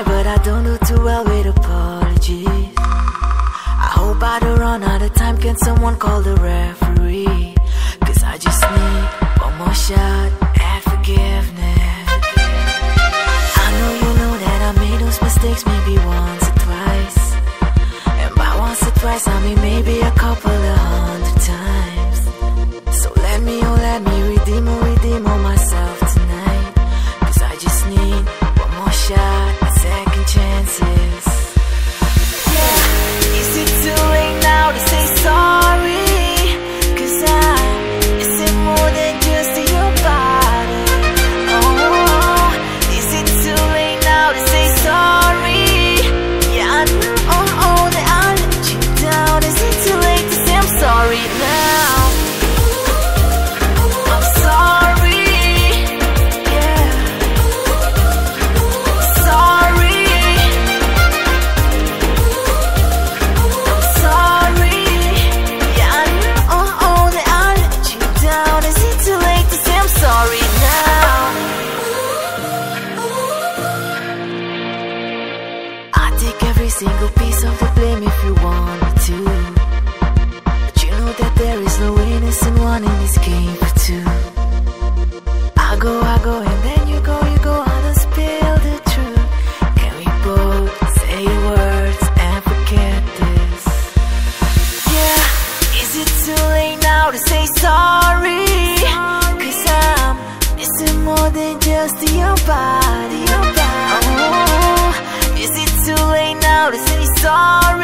but I don't do too well with apologies. I hope I don't run out of time. Can someone call the referee? Cause I just need one more shot. than just your body, your body. Oh, is it too late now to say sorry?